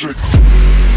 Shake.